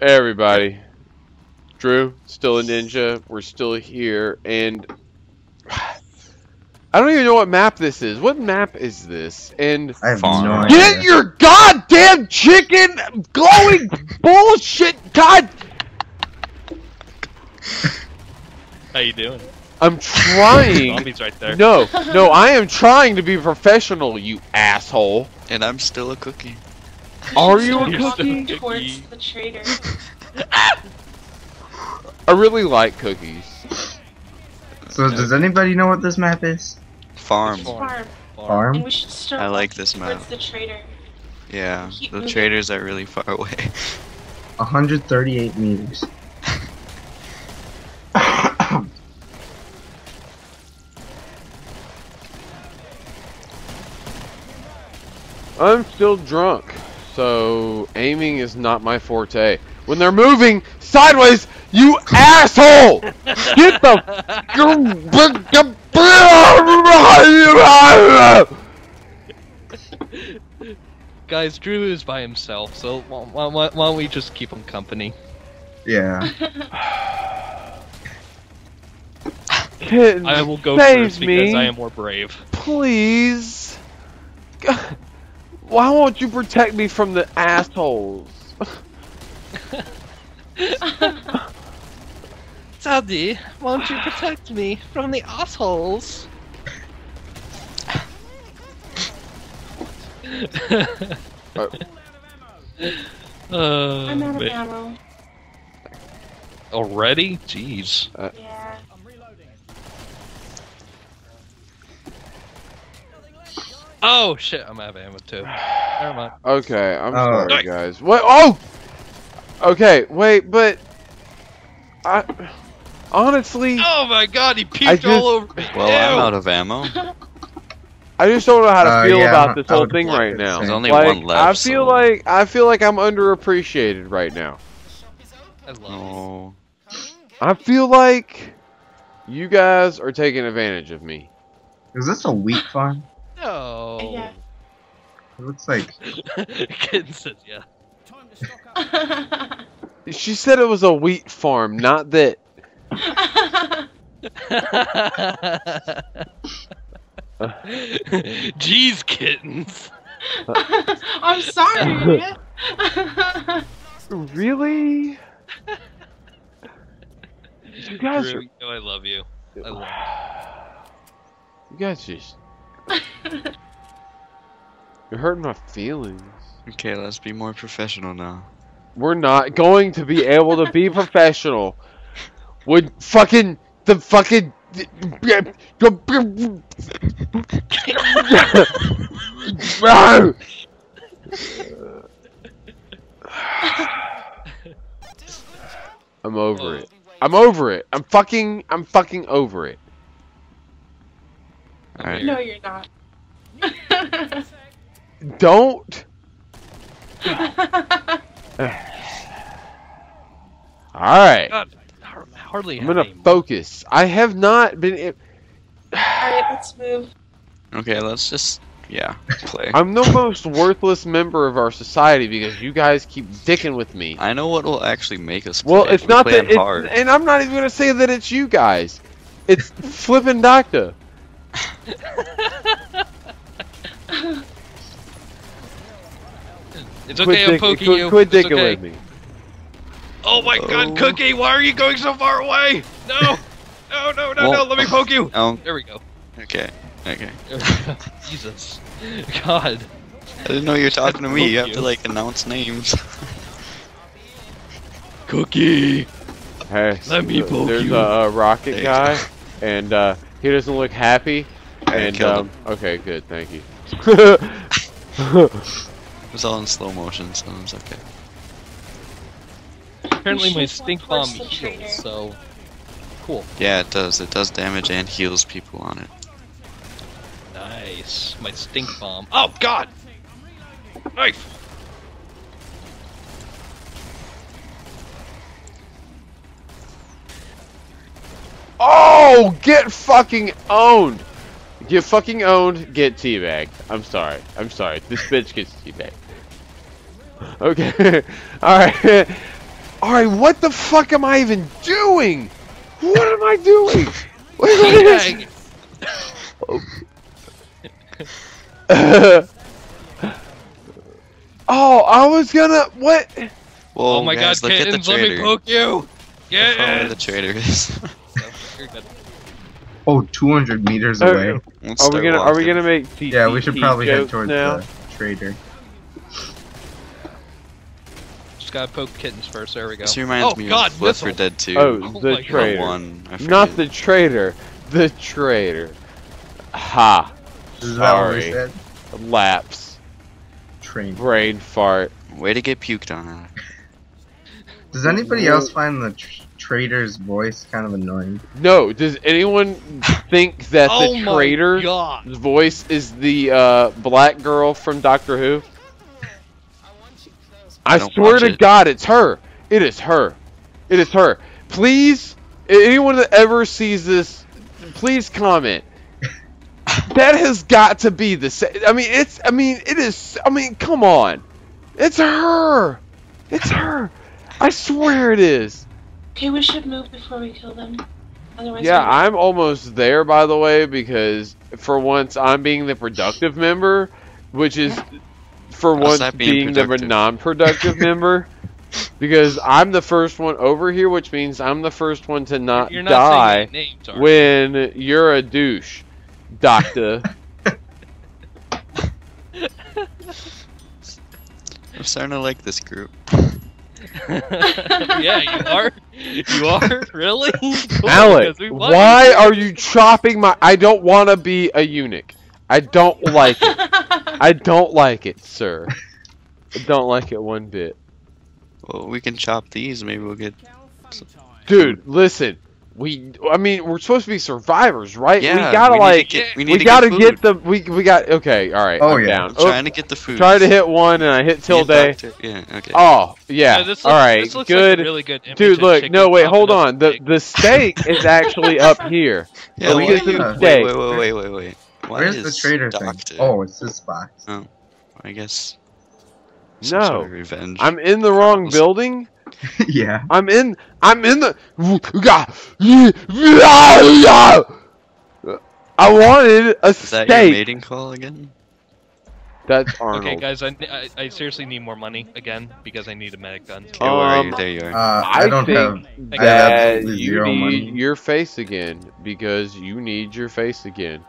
everybody. Drew, still a ninja. We're still here, and I don't even know what map this is. What map is this? And I have Farm. no idea. get your goddamn chicken glowing bullshit. God, How you doing? I'm trying. Zombies right there. No, no, I am trying to be professional, you asshole. And I'm still a cookie. Are you a cookie? cookie. towards the traitor. I really like cookies. So does anybody know what this map is? Farm. Farm. Farm? And we should start I like walking this towards map. the traitor. Yeah, Keep the moving. traders are really far away. 138 meters. I'm still drunk, so aiming is not my forte. When they're moving sideways, you asshole! Get the Guys, Drew is by himself, so why, why, why don't we just keep him company? Yeah. Kitten, I will go save first because me, I am more brave. please. God, Why won't you protect me from the assholes? Daddy, won't you protect me from the assholes? uh, I'm out of man. ammo. Already? Jeez. Yeah. Oh shit, I'm out of ammo too. Never mind. Okay, I'm Oh. sorry, guys. What? Oh. Okay, wait, but I honestly, Oh my god, he I peeked just- all over me. Well, I'm out of ammo. I just don't know how to Uh, feel yeah, about this I whole thing like right now. There's only like, one left, I feel so- like I feel like I'm underappreciated right now. I Oh, I feel like you guys are taking advantage of me. Is this a wheat farm? You. No. Yeah. It looks like Kitten says yeah. She said it was a wheat farm, not that. Jeez, kittens. I'm sorry. man. Really? You guys Drew, are. you know I love you. I love You guys just. You're hurting my feelings. okay. Let's be more professional now. We're not going to be able to be professional. Would fucking the fucking. I'm over it. I'm over it. I'm fucking. I'm fucking over it. All right. no, you're not. Don't. All right. God, hardly I'm gonna aim. focus. I have not been. Alright, let's move. Okay, let's just yeah play. I'm the most worthless member of our society because you guys keep dicking with me. I know what will actually make us. Well, play. it's We not play that, it's, hard. and I'm not even gonna say that it's you guys. It's flipping doctor. It's okay, I'm dick- poking quit, you. Quit It's dicking okay. with me. Oh my Oh. god, Cookie, why are you going so far away? No! No, no, no, no, let me poke you! Oh, There we go. okay, okay. There we go. Jesus. God. I didn't know you were talking to me. You have Poke to like announce names. Cookie! Hey, Let me th- poke there's you. a, uh rocket guy, and uh, he doesn't look happy. I And killed um, okay, good, thank you. It was all in slow motion, so it was okay. Apparently my stink bomb towards heals, so... Cool. Yeah, it does. It does damage and heals people on it. Nice. My stink bomb. Oh, God! Knife! oh, get fucking owned. Get fucking owned. Get teabagged. I'm sorry. I'm sorry. This bitch gets teabagged. Okay. All right. Alright, what the fuck am I even doing? What am I doing? Wait, wait, wait. Dang. oh, I was gonna what? Whoa, oh my guys, god, look at the kittens, let me trader. poke you! Look how where Yeah! the trader is. You're good. Oh, 200 meters away. Let's Are we gonna are we gonna make TTT Yeah, we should probably head towards now? the trader. Just gotta poke kittens first, there we go. This reminds oh me god, of Left 4 missile! Dead 2. Oh, Oh the my trader. One, Not the traitor. The traitor. Ha. Is that what we Sorry. said? Lapse. Train. Brain fart. Way to get puked on. Does anybody else find the tr- trader's voice kind of annoying? No, does anyone think that oh the my traitor's god! voice is the uh, black girl from Doctor Who? I, I swear to it. God, it's her. It is her. It is her. Please, anyone that ever sees this, please comment. that has got to be the same. I mean, it's. I mean, it is. I mean, come on. It's her. It's her. I swear it is. Okay, we should move before we kill them. Otherwise, Yeah, we- I'm almost there, by the way, because for once I'm being the productive member, which is for How's once being being the non-productive member. Because I'm the first one over here, which means I'm the first one to not You're not die saying names, are you? when you're a douche, doctor. I'm starting to like this group. yeah, you are. You are really. Cool, Alec, because we want why you. are you chopping my? I don't want to be a eunuch. I don't like it. I don't like it, sir. I don't like it one bit. Well, we can chop these. Maybe we'll get. Dude, listen. We, I mean, we're supposed to be survivors, right? Yeah, we gotta we need like, to get, we, we, to gotta get, get, the, we, we got. Okay, all right. Oh, I'm yeah. down. I'm Oh, trying to oh. get the food. try to hit one, and I hit tilde. Yeah, okay. Oh, yeah. Yeah, this looks, all right, this looks good. Like a really good Dude, look. No, wait, hold on. The the steak is actually up here. Yeah, why here's are you- the wait, steak. wait, wait, wait, wait, wait. Why Where's the trader Doctor? thing? Oh, it's this box. Oh, I guess. some No. sort of revenge. I'm in the wrong building. yeah. I'm in. I'm in the. I wanted a Is that your mating call again? That's Arnold. Okay, guys, I, I, I seriously need more money again because I need a medic gun. Okay, where you? Um, There you are. Uh, I, I don't think have. I have that you need money. your face again because you need your face again.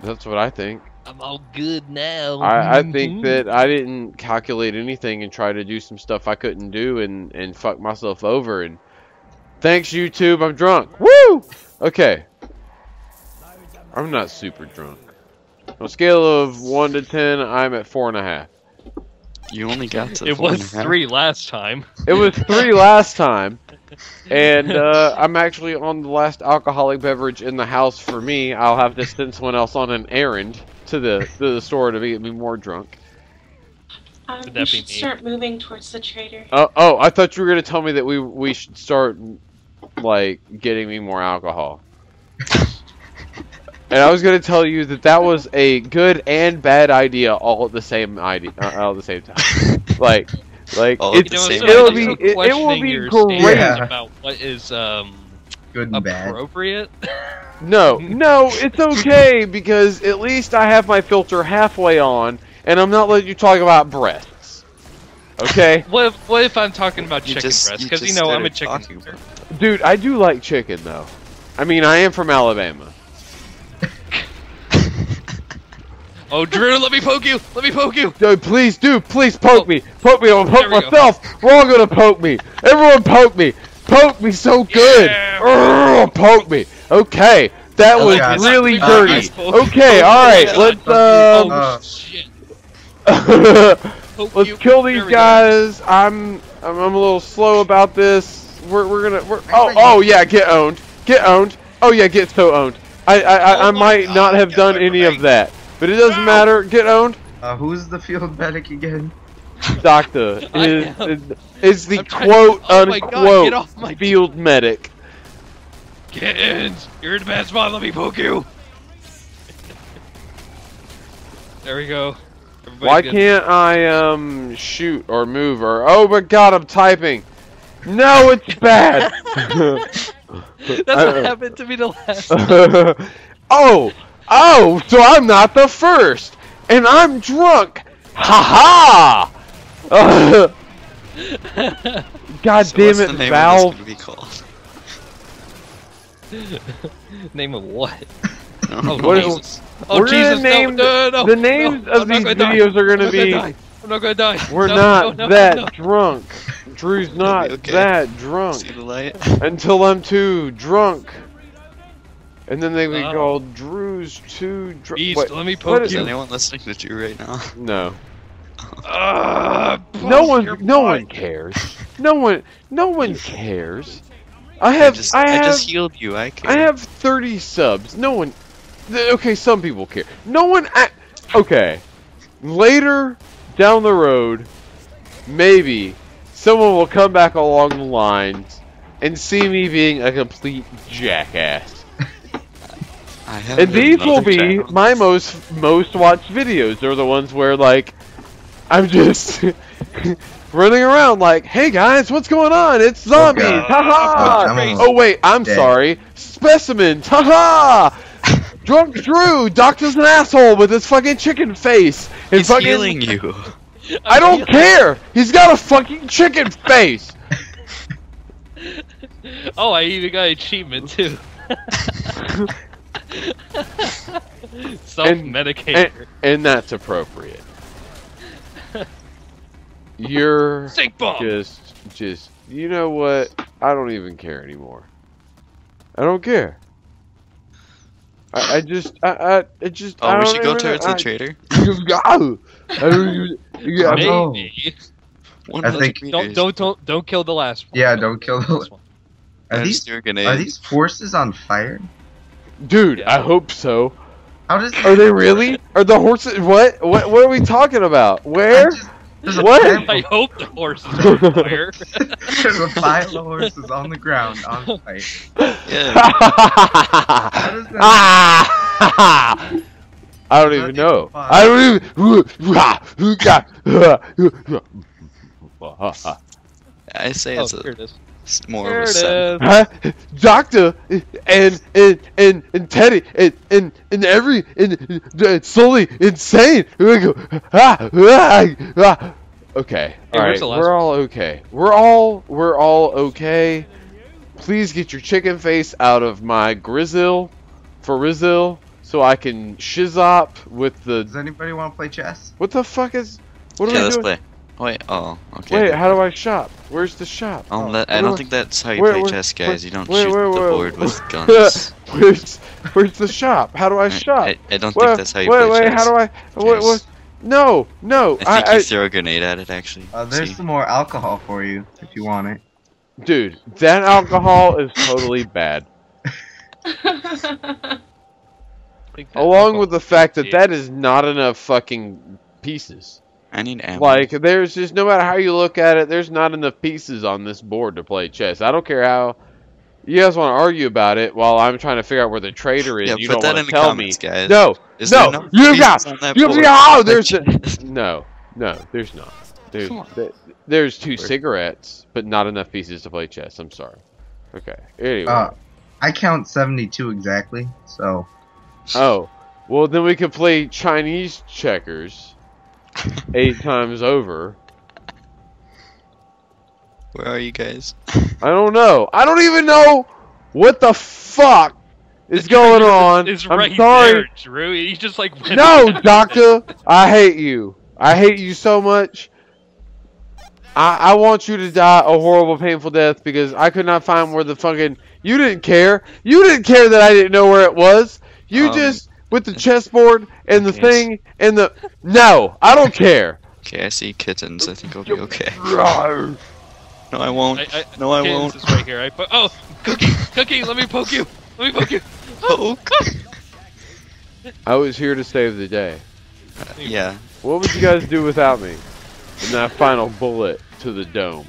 That's what I think. I'm all good now. I, I think that I didn't calculate anything and try to do some stuff I couldn't do and, and fuck myself over. And thanks, YouTube, I'm drunk. Woo! Okay. I'm not super drunk. On a scale of 1 to 10, I'm at 4.5. You only got to it four was and a half. three last time. It was 3 last time. And uh, I'm actually on the last alcoholic beverage in the house for me. I'll have to send someone else on an errand to the to the store to get me more drunk. Um, Would we be should me? start moving towards the trader. Oh, oh, I thought you were gonna tell me that we we should start like getting me more alcohol. and I was gonna tell you that that was a good and bad idea all at the same idea, uh, all at the same time. like, like All at it's, the same so it'll time. be I'm it, it will be your great. Yeah. about what is um Good and bad. appropriate. No, no, it's okay because at least I have my filter halfway on, and I'm not letting you talk about breasts. Okay, what if what if I'm talking about You chicken just- breast? you Because you, just know I'm a chicken eater. dude, I do like chicken though. I mean, I am from Alabama. Oh, Drew, let me poke you! Let me poke you! Dude, please, dude, please poke Oh. me. Poke me. I'll There poke we go. myself. We're all gonna poke me. Everyone poke me. Poke me so good. Yeah. Urgh, poke me. Okay, that Oh, was God. really Uh, dirty. nice. Okay, Oh, all right. Let's Oh um, Uh, shit! let's kill these guys. I'm, I'm I'm a little slow about this. We're we're gonna. We're, oh oh yeah, get owned. Get owned. Oh yeah, get so owned. I I I, I Oh might not have done any of that, but it doesn't matter. Get owned. uh, who's the field medic again? Doctor is, is, the quote Oh my God, unquote my- field medic. Kittens! You're in a bad spot, let me poke you! There we go. Why good. can't I um shoot or move or oh my god I'm typing. No, it's bad. That's what happened to me the last oh, oh, so I'm not the first, and I'm drunk. Ha ha! God So damn what's it, the name Valve. Of this gonna be called? Name of what? Oh, What- Jesus. Oh, we're gonna Jesus, name- no, no, no, the names no, of I'm these gonna die. videos are gonna I'm not be. die. I'm not gonna die. We're No, not no, no, that no. drunk. Drew's not okay. that drunk See the light? until I'm too drunk. And then they be Oh. called Drew's too drunk. Beast, let me poke Is is- anyone listening to Drew right now? No. Ah, No one, no fine. one cares. No one, no one cares. I have, I have, just, I I, just healed you. I care. I have 30 subs. No one, th- okay, some people care. No one, I, okay. Later down the road, maybe someone will come back along the lines and see me being a complete jackass. I have And these will be channel. my most most watched videos. They're the ones where like I'm just running around like, "Hey guys, what's going on? It's zombies!" God. Oh, Haha! Oh, I'm Oh wait, I'm dead. sorry. Specimens! Haha! Drunk Drew, Doctor's an asshole with his fucking chicken face. And He's fucking, healing you. I don't care. He's got a fucking chicken face. Oh, I even got achievement too. Self-medicator. And, and that's appropriate. You're Stink bomb. just just you know what i don't even care anymore i don't care i, I just I, I it just oh, I Oh, we don't should go even- towards I, the trader. I don't even, yeah. Maybe. One I think- Don't don't don't don't kill the last one. Yeah, don't kill the. This one. Are And these steer are these horses on fire? dude Yeah. i hope so How does? are they really are the horses what what what are we talking about where I just- there's What? I hope the horse is on fire. There's a pile of horses on the ground on fire. Yeah. does that- Ah! I don't even know. I don't even. I say oh, it's a, here it is. It's more There of a it seven. is. Huh? Doctor and and and and Teddy and and, and every and, and slowly insane. We go, ah, ah, ah. Okay, Hey, all where's right, the last we're all okay. We're all we're all okay. Please get your chicken face out of my grizzle for Rizil so I can shizop with the Does anybody want to play chess? what the fuck is what are Yeah, we let's doing? play. Wait, oh, okay. Wait, how do I shop? Where's the shop? Um, that, I don't think that's how you where- play where- chess, guys. You don't where- shoot where- the where- board with guns. where's where's the shop? How do I I, shop? I, I don't Wait, think that's how you wait, play wait, chess. how do I? What, Yes. what? No, no. I think I, you I, throw a grenade at it, actually. Uh, there's See? some more alcohol for you if you want it. dude, that alcohol is totally bad. I think that Along with the fact that that is not enough fucking pieces. I need ammo. Like, there's just no matter how you look at it, there's not enough pieces on this board to play chess. I don't care how. You guys want to argue about it while I'm trying to figure out where the traitor is. yeah, you put don't that want in to the tell comments, me. guys. No, Is no, there you pieces got, on you board? got. Oh, there's a, no, no, there's not. There's Come on. th- there's two cigarettes, but not enough pieces to play chess. I'm sorry. Okay. Anyway. Uh, I count 72 exactly, so oh, well then we could play Chinese checkers eight times over. Where are you guys? I don't know. I don't even know what the fuck is The going traitor on. Is I'm sorry. there, Drew. He just like No, doctor. I hate you. I hate you so much. I, I want you to die a horrible, painful death because I could not find where the fucking. You didn't care. You didn't care that I didn't know where it was. You Um, just with the chessboard and the yes. thing and the. No, I don't care. Okay, I see kittens. I think I'll be okay. Rawr. No, I won't. I, I, no, I won't. is right here. I put. Oh, cookie, cookie. Let me poke you. Let me poke you. Oh, I was here to save the day. yeah. What would you guys do without me? In that final bullet to the dome.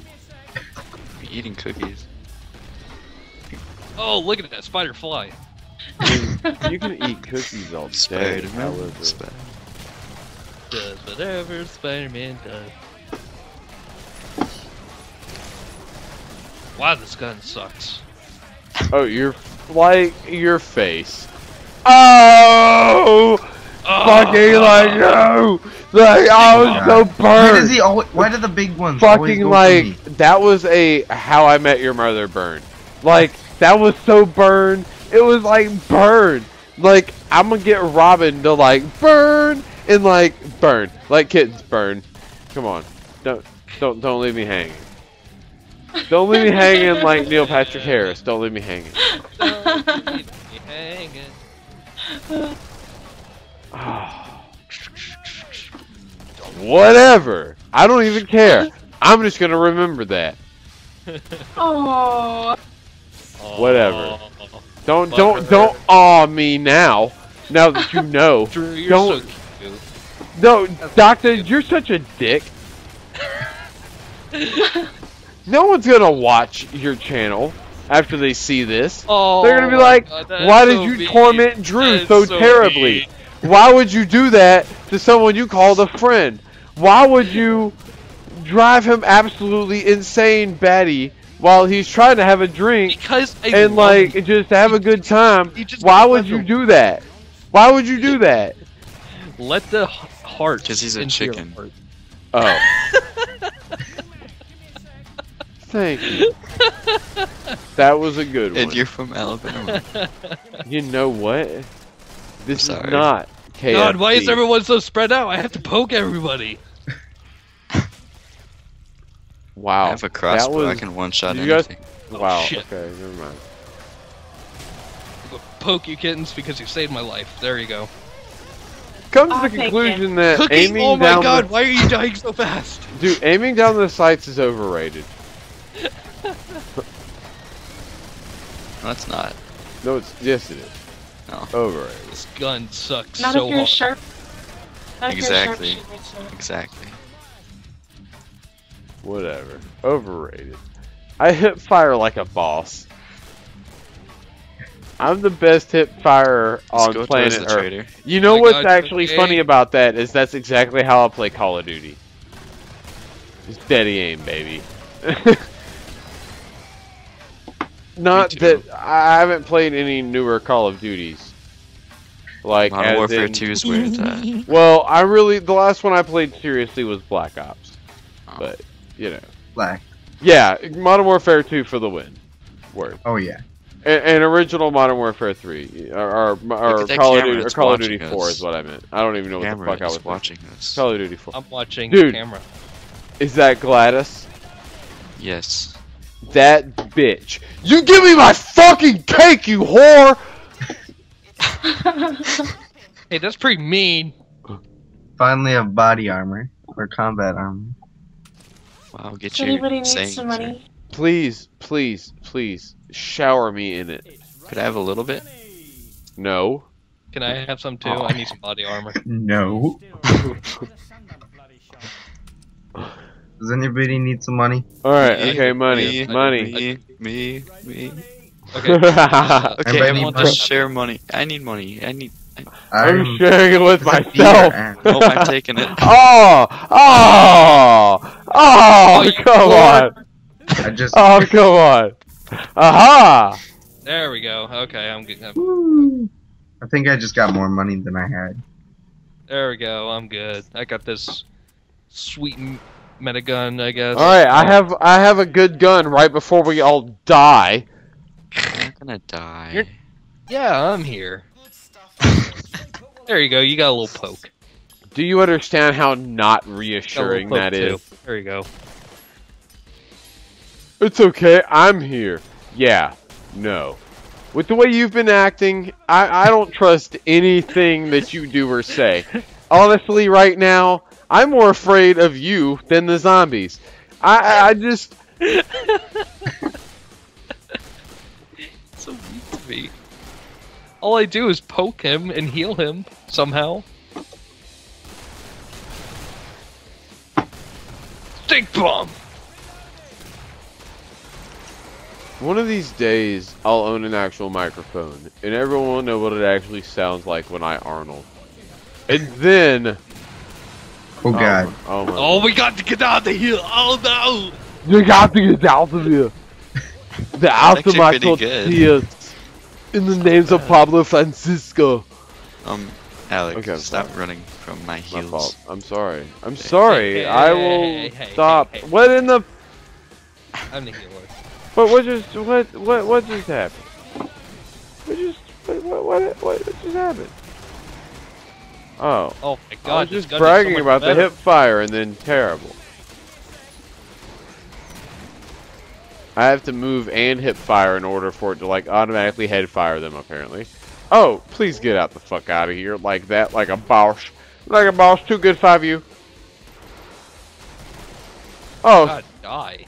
Be eating cookies. Oh, look at that spider fly. You can eat cookies all day. Spider-Man. however. Sp- Does whatever Spider-Man does. Wow, this gun sucks. Oh, you're like your face. Oh, fucking oh! like no, like I was so Why does he always, Why do the big ones Fucking go like me? that was a How I Met Your Mother burn. Like that was so burned. It was like burn. Like I'm gonna get Robin to like burn and like burn like kittens burn. Come on, don't don't don't leave me hanging. Don't leave me hanging like Neil Patrick Harris. Don't leave me hanging. Hanging. Whatever. I don't even care. I'm just gonna remember that. Oh. Whatever. Don't don't don't awe me now. Now that you know. Drew, you're Don't- so. No, Doctor, you're such a dick. No one's gonna watch your channel after they see this. Oh, They're gonna be like, God, "Why did so you mean. torment Drew so so terribly? mean. Why would you do that to someone you called a friend? Why would you drive him absolutely insane, Batty, while he's trying to have a drink Because I and like you. just have a good time? Why would you him. do that? Why would you do that? let the heart. Because he's a chicken. Oh. Thank you. That was a good one. And you're from Alabama. You know what? This is Sorry. not KFC. God, why is everyone so spread out? I have to poke everybody. Wow. I have a crossbow. That I can one shot you guys- anything. wow. shit. Okay, never mind. Poke you kittens because you saved my life. There you go. Come to I'll the take it. conclusion that Cookie, aiming oh my down god, the why are you dying so fast? dude, aiming down the sights is overrated. No, it's not. No, it's yes, it is. No. Overrated. This gun sucks Not so if you're hard. sharp. Not if Exactly. You're a sharpshooter, Exactly. Whatever. Overrated. I hip fire like a boss. I'm the best hip firer Let's on go planet the Earth. trader. You oh know my what's God, actually okay. funny about that is that's exactly how I play Call of Duty. It's steady aim, baby. Not that I haven't played any newer Call of Duties. Like Modern Warfare in- 2 is where it's at. Well, I really the last one I played seriously was Black Ops, Oh. but you know, Black. yeah, Modern Warfare 2 for the win. Word. Oh yeah. And, and original Modern Warfare 3 or, or, or Look at that Call of camera, Duty or Call of Duty 4 us. is what I meant. I don't even know what the fuck I was watching us. Call of Duty 4. I'm watching Dude. the camera. Is that Gladys? Yes. That bitch. You give me my fucking cake, you whore! Hey, that's pretty mean. Finally have body armor or combat armor. Wow, get Does your anybody need some there. money? Please, please, please, shower me in it. Could I have a little bit? No. Can I have some too? Oh. I need some body armor. No. Does anybody need some money? Alright, Me, okay, money. me, money. Me, me, me. Okay. Okay, Everybody everyone need just share money. I need money. I need. I'm I'm sharing it with It's a beer myself. ad. Oh, I'm taking it. Oh, oh! Oh! Oh! you Come on! I just. Oh, come on! Aha! There we go. Okay, I'm good. I'm- Woo. I think I just got more money than I had. There we go. I'm good. I got this sweet m- meta gun, I guess. Alright, I have I have a good gun right before we all die. I'm not gonna die. You're- Yeah, I'm here. There you go. You got a little poke. Do you understand how not reassuring that too. is? There you go. It's okay, I'm here. Yeah, no. With the way you've been acting, I, I don't trust anything that you do or say. Honestly, right now, I'm more afraid of you than the zombies. I, I- I just. so weak to me. All I do is poke him and heal him somehow. Stink bomb. One of these days, I'll own an actual microphone, and everyone will know what it actually sounds like when I Arnold. And then. Oh um, god. Oh, my, Oh, we got to get out of here. Oh no. You got to get out of here. The actually Altamar pretty good. tortillas. In the names of Pablo Francisco. Um, Alex, Okay, I'm stop sorry. running from my heels. My fault. I'm sorry. I'm sorry. hey, I will hey, hey, stop. hey, hey. What in the? I'm the healer. What? What just? What? What? What just happened? What just? What? What? What, what just happened? Oh. Oh my I god, was this just gun is so bragging much about the hip fire and then terrible. I have to move and hip fire in order for it to like automatically head fire them apparently. Oh, please get out the fuck out of here like that, like a boss. Like a boss, too good five you. Oh, God, die.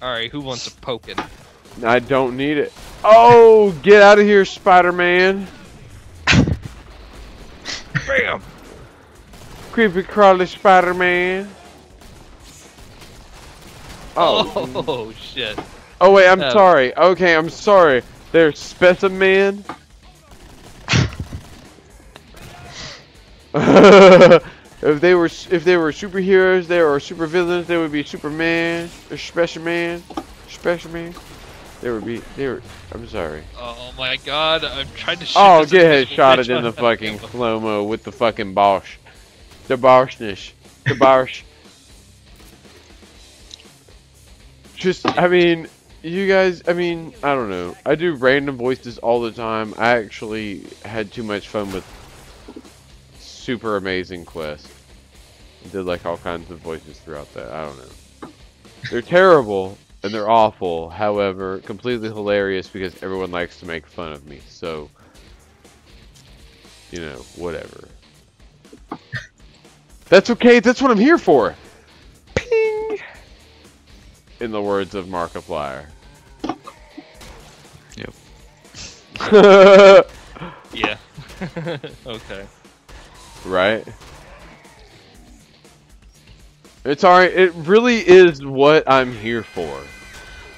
Alright, who wants a poking? I don't need it. Oh, get out of here, Spider-Man. Bam! Creepy crawly Spider-Man. Oh. Oh, shit. Oh wait, I'm Uh, sorry. Okay, I'm sorry. They're specimen. if they were if they were superheroes, they were supervillains. They would be Superman or Special Man, Special Man. They would be. They were. I'm sorry. Oh my god, I'm trying to shoot Oh, get headshotted in the fucking slow mo with the fucking Bosch. The Boschnish. The Bosch. Just, I mean, you guys, I mean, I don't know. I do random voices all the time. I actually had too much fun with Super Amazing Quest. Did like all kinds of voices throughout that. I don't know. They're terrible and they're awful. However, completely hilarious because everyone likes to make fun of me. So, you know, whatever. That's okay. That's what I'm here for. Ping. In the words of Markiplier. Yep. Yeah. okay. right? It's alright. It really is what I'm here for.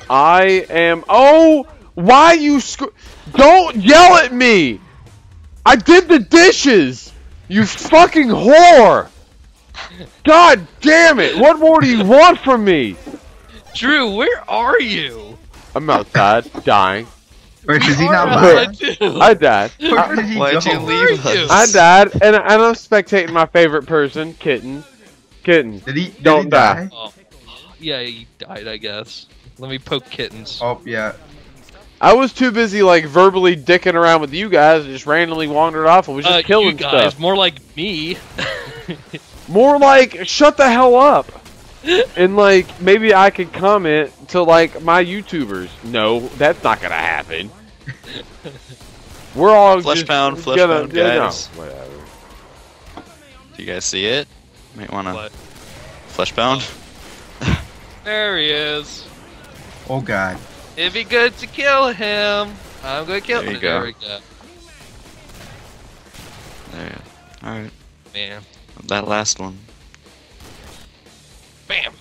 I am. Oh, why you sc- Don't yell at me. I did the dishes. You fucking whore. God damn it! What more do you want from me? Drew, where are you? I'm outside, dying. Where does he Where not are lie? I died. Where did he Why'd go? you Where leave are you? us? I died, and, and I'm spectating my favorite person, kitten. Kitten. Did he? Did Don't he die. Oh, yeah, he died, I guess. Let me poke kittens. Oh yeah. I was too busy like verbally dicking around with you guys, and just randomly wandered off and was just uh, killing you guys, stuff. more like me. More like, shut the hell up. And like, maybe I could comment to like my YouTubers. No, that's not gonna happen. We're all Flesh just pound, flesh gonna, pound, yeah, no, guys. whatever. Do you guys see it? Might wanna What? flesh pound. There he is. Oh god. It'd be good to kill him. I'm gonna kill There him. you go. There we go. There. All right. Man. That last one. Bam.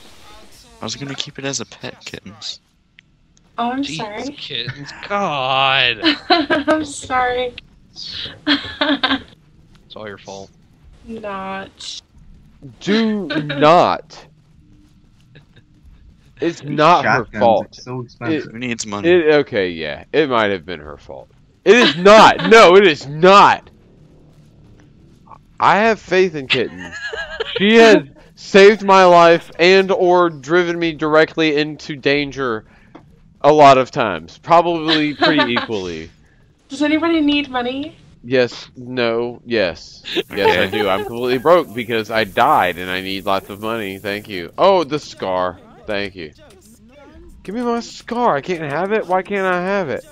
I was gonna keep it as a pet, kittens. Oh, I'm Jeez, sorry. kittens. God. I'm sorry. It's all your fault. Not. Do not. It's not her Shotguns are fault. So expensive. Who needs money? It okay, yeah. It might have been her fault. It is not. no, it is not. I have faith in Kitten. She has saved my life and or driven me directly into danger a lot of times. Probably pretty equally. Does anybody need money? Yes, no, yes. Yes, I do. I'm completely broke because I died and I need lots of money. Thank you. Oh, the scar. Thank you. Give me my scar. I can't have it. Why can't I have it?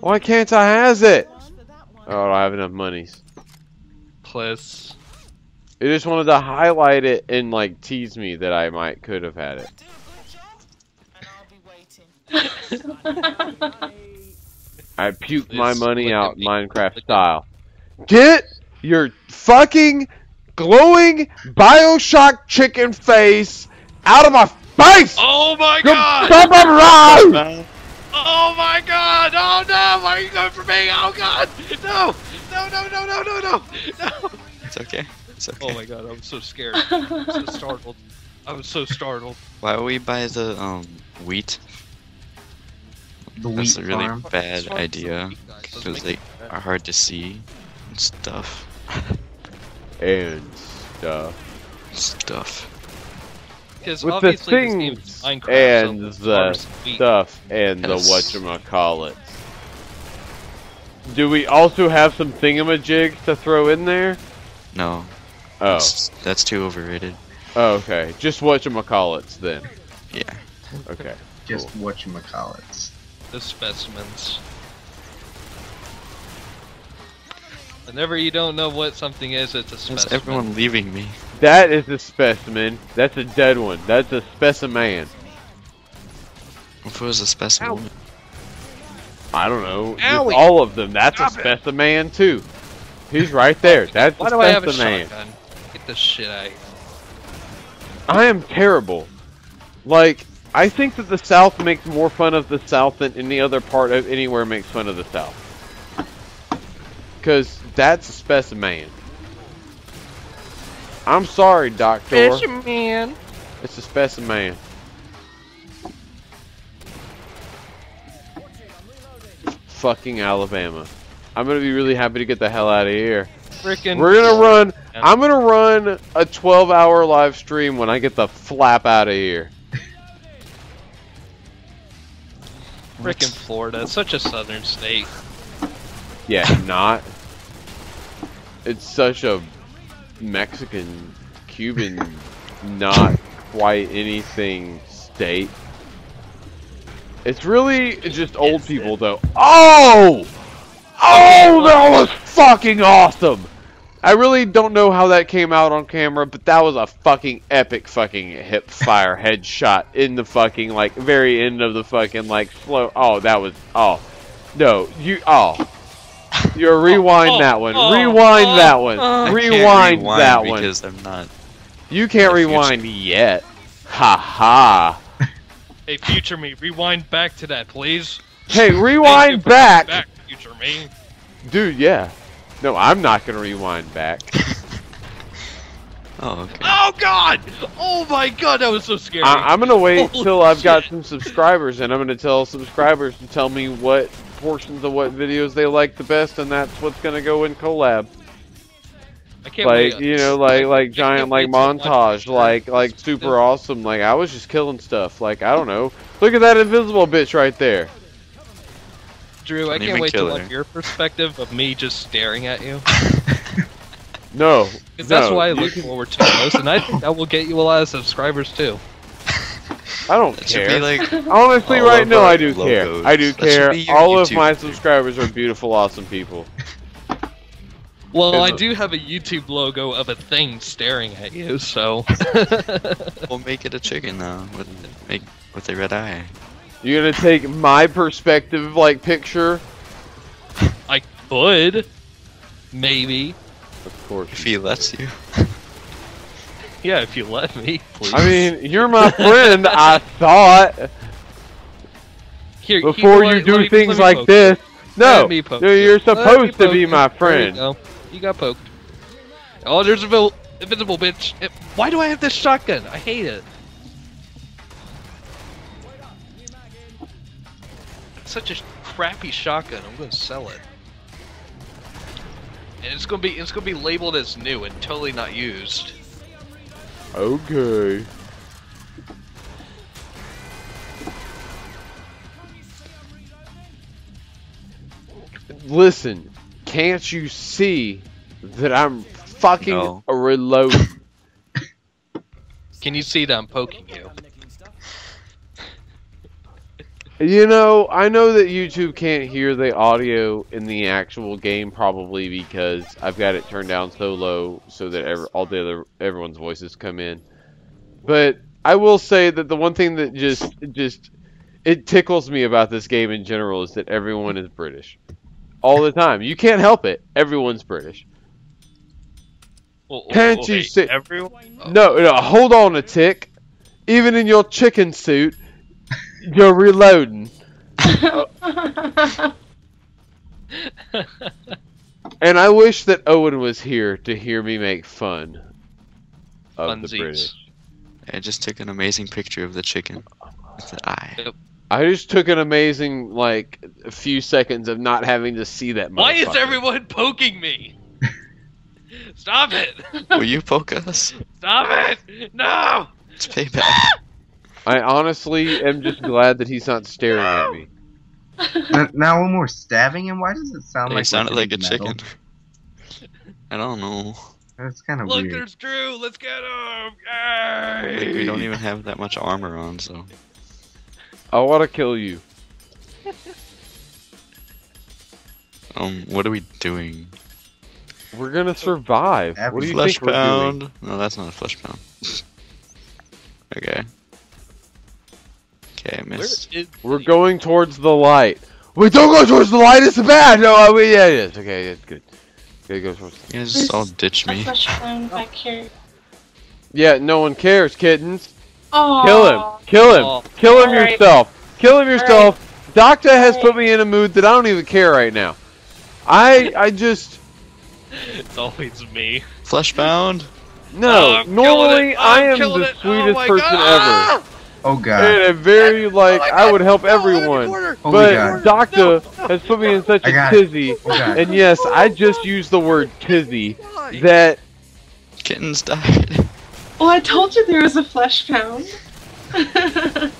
Why can't I has it? Oh, I have enough monies. Plus. They just wanted to highlight it and like tease me that I might could have had it. I puked my money out Minecraft style. Get your fucking glowing Bioshock chicken face out of my face! Oh my god! Oh my god! Oh no! Why are you going for me? Oh god! No! No, no, no, no, no, no! No! It's okay. It's okay. Oh my god! I'm so scared. so startled. I was so startled. Why would we buy the um wheat? The wheat That's a really farm. bad idea wheat, guys. Because they it are hard to see and stuff. And stuff. Stuff. Because With the obviously this game is things Minecraft, and so there's the farms of wheat. stuff and the Yes. whatchamacallits. Do we also have some thingamajigs to throw in there? No, Oh. that's, that's too overrated. oh okay. Just whatchamacallits then. Yeah. Okay. Just whatchamacallits. the specimens. Whenever you don't know what something is, it's a Why's specimen. everyone leaving me? That is a specimen. That's a dead one. That's a specimen. If it was a specimen, I don't know. All of them. That's Stop a it. specimen too. He's right there. That's Why a do I have a specimen. Shotgun? Get this shit out. of here. I am terrible. Like, I think that the South makes more fun of the South than any other part of anywhere makes fun of the South. Cause that's a specimen. I'm sorry, Doctor. man. It's a specimen. Fucking Alabama. I'm gonna be really happy to get the hell out of here. Frickin' We're gonna run. Yeah. I'm gonna run a 12 hour live stream when I get the flap out of here. Frickin' Florida. It's such a southern state. Yeah, not. It's such a Mexican, Cuban, not quite anything state. It's really just old people though. Oh! Oh, that was fucking awesome! I really don't know how that came out on camera, but that was a fucking epic fucking hip fire headshot in the fucking like very end of the fucking like slow. Oh, that was oh no you oh. You're rewind oh, that one. oh, rewind oh, that one. oh. I can't rewind, that one. because I'm not. You can't the future. rewind yet. Ha ha. Hey, future me, rewind back to that, please. Hey, rewind for back. Back, future me. Dude, yeah. No, I'm not gonna rewind back. Oh, okay. Oh God! Oh my God, that was so scary. I- I'm gonna wait Holy till I've got some subscribers, and I'm gonna tell subscribers to tell me what portions of what videos they like the best, and that's what's gonna go in collab. I can't Like wait. you know, like like giant like wait to watch montage, like like super awesome. Like I was just killing stuff. Like I don't know. Look at that invisible bitch right there. Drew, I Don't can't wait to kill watch her. your perspective of me just staring at you. No, Because that's why I look can- forward to most, and I think that will get you a lot of subscribers too. I don't That care. be like. Honestly, right now I do care. I do That care. be your All of my page. subscribers are beautiful, awesome people. Well, I do have a YouTube logo of a thing staring at you, so. We'll make it a chicken now with make with a red eye. You're gonna take my perspective, like picture. I could. Maybe. Of course. If he lets you. Yeah, if you let me. Please. I mean, you're my friend. I thought Here, before here, you let- do let me- things like poke this. No, poke no, you. you're Let supposed to be my There you friend. go. You got poked. Oh, there's a vil- invisible bitch. Why do I have this shotgun? I hate it. Such a crappy shotgun. I'm gonna sell it. And it's gonna be it's gonna be labeled as new and totally not used. Okay. Listen, can't you see that I'm fucking No. a reload? Can you see that I'm poking you? You know, I know that YouTube can't hear the audio in the actual game probably because I've got it turned down so low so that ever, all the other everyone's voices come in. But I will say that the one thing that just just it tickles me about this game in general is that everyone is British. All the time. You can't help it. Everyone's British. Well, Can't well, you see- Everyone. No, no, hold on a tick. Even in your chicken suit, you're reloading. And I wish that Owen was here to hear me make fun of the British. I just took an amazing picture of the chicken with the eye. I just took an amazing like a few seconds of not having to see that. Much. Why is everyone poking me? Stop it! Will you poke us? Stop it! No! It's payback. I honestly am just glad that he's not staring at me. N- now when we're stabbing him, why does it sound It like sounded like a metal? chicken. I don't know. That's kind of Look, weird. there's Drew. Let's get him! Like, we don't even have that much armor on, so. I want to kill you. Um, what are we doing? We're gonna survive. What do you Flesh think we're doing? pound? No, that's not a flesh pound. okay. Okay, I missed. is We're going towards the light. Wait, don't go towards the light. It's bad. No, I mean, yeah, it is. Okay, it's good. Okay, go towards. You guys just all ditch me. back oh. here. Yeah, no one cares, kittens. Oh. Kill him. Kill him. Oh. Kill him Alright. yourself. Kill him yourself. Doctor has Alright. put me in a mood that I don't even care right now. I I just It's always me. Flesh pound? no. Oh, normally. I I'm the it. Oh sweetest my person God. ever, ah! Oh god. and a very like I would help everyone. Oh But god. Doctor has put me in such a tizzy, Oh and yes, I just used the word tizzy. That Kittens died. Well, I told you there was a flesh pound.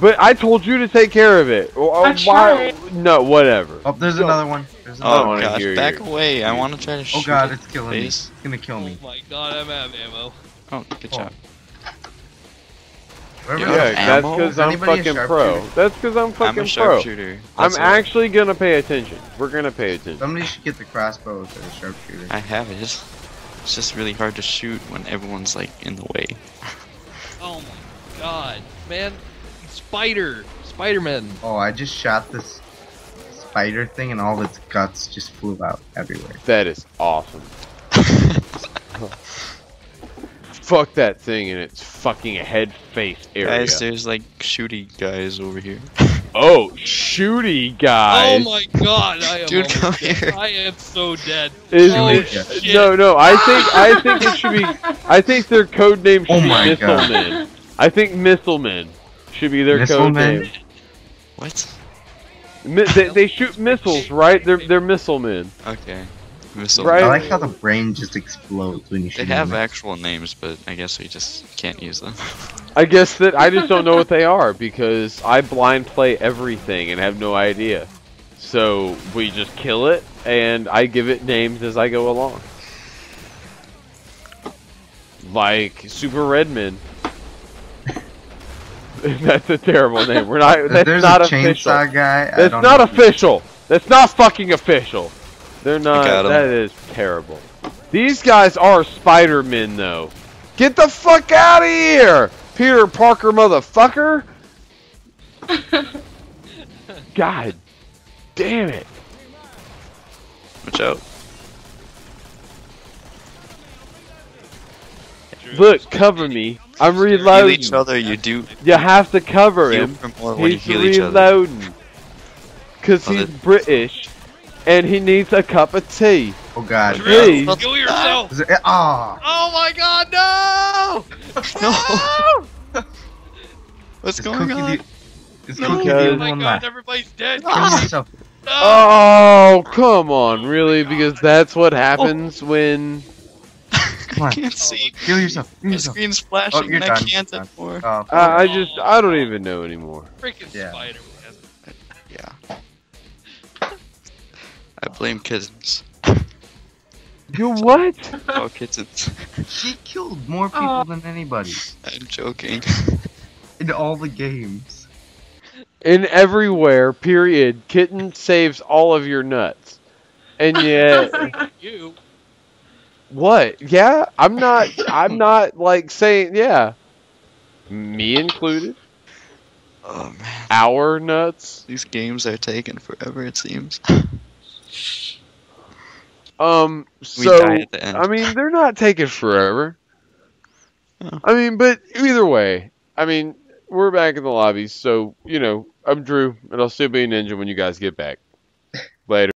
But I told you to take care of it. Well, I Why? No, whatever. Oh, there's Yo. another one. There's oh, another Oh wanna gosh, hear back you. away. I want to try to shoot Oh god, it's killing me. Face. It's gonna kill me. Oh my god, I'm out of ammo. Oh, good Oh. job. Wherever Yeah, Yeah, that's because I'm fucking sharpshooter? pro. That's because I'm fucking I'm fucking a pro. sharpshooter. I'm That's it. actually gonna pay attention. We're gonna pay attention. Somebody should get the crossbow with a sharpshooter. I have it. It's just really hard to shoot when everyone's like in the way. Oh my god. Man, spider. Spider-Man. Oh, I just shot this spider thing and all of its guts just flew out everywhere. That is awesome. Fuck that thing in its fucking head face area. Guys, there's like shooty guys over here. oh, shooty guys. Oh my god, I am Dude, come dead. here. I am so dead. Is- oh is- shit. no, no. I think I think it should be. I think their code name oh should Oh be my Missile God. Men. I think Missile Men should be their Missile code Men? name. What? Mi- they, they shoot missiles, right? They're they're missile men. Okay. Missile. Right. I like how the brain just explodes when you shoot They have them. actual names, but I guess we just can't use them. I guess that I just don't know what they are because I blind play everything and have no idea. So we just kill it and I give it names as I go along. Like Super Redman. That's a terrible name. We're not. That's there's not a official. chainsaw guy. I That's don't not know. official. That's not fucking official. They're not. got 'em. That is terrible. These guys are Spider-Men, though. Get the fuck out of here, Peter Parker, motherfucker! God damn it! Watch out. Look, cover me. I'm reloading. Heal reloading. each other, you do. You have to cover Heal him. for more when you He's heal each other. reloading. Cause Oh, he's British, and he needs a cup of tea. Oh god. Drew, Please. kill yourself. Is it, ah, Oh my god, no! No. What's is going Cookie on? the, is No! Cookie the Oh my god, left? everybody's dead. Kill Ah! yourself. No! Oh, come on, really? Because that's what happens when. I can't see. Kill yourself. Kill My yourself. screen's flashing Oh, you're and I can't Done. anymore. Oh, I, I just, I don't even know anymore. Freaking Yeah. Spider-Man. I blame kittens. You what? Oh, kittens. she killed more people Oh. than anybody I'm joking. in all the games. In everywhere, period, kitten saves all of your nuts. And yet, You. what? Yeah, I'm not, I'm not like saying, yeah. Me included. Oh man, Our nuts. these games are taking forever. It seems. Um, so, die at the end. I mean, they're not taking forever. Oh. I mean, but either way, I mean, we're back in the lobby, so, you know, I'm Drew, and I'll still be a ninja when you guys get back. Later.